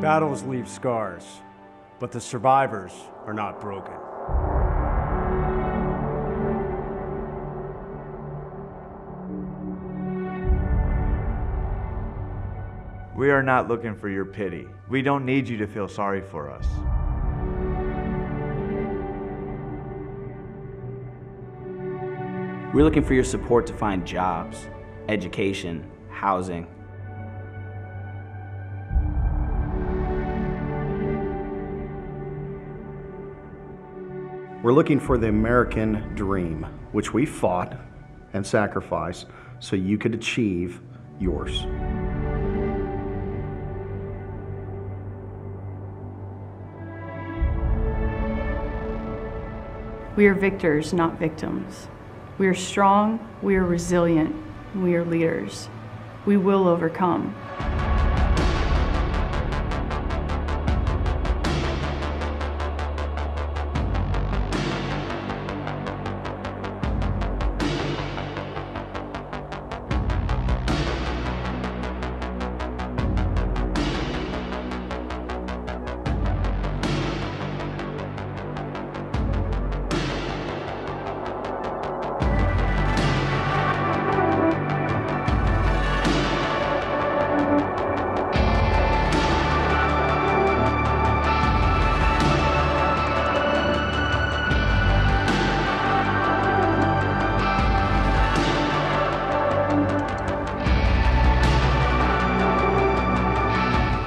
Battles leave scars, but the survivors are not broken. We are not looking for your pity. We don't need you to feel sorry for us. We're looking for your support to find jobs, education, housing. We're looking for the American dream, which we fought and sacrificed so you could achieve yours. We are victors, not victims. We are strong, we are resilient, we are leaders. We will overcome.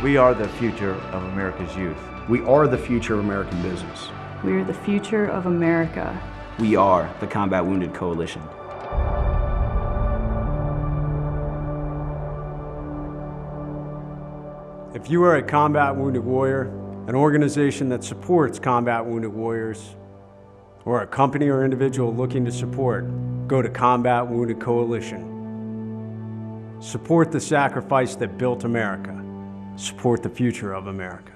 We are the future of America's youth. We are the future of American business. We are the future of America. We are the Combat Wounded Coalition. If you are a combat wounded warrior, an organization that supports combat wounded warriors, or a company or individual looking to support, go to Combat Wounded Coalition. Support the sacrifice that built America. Support the future of America.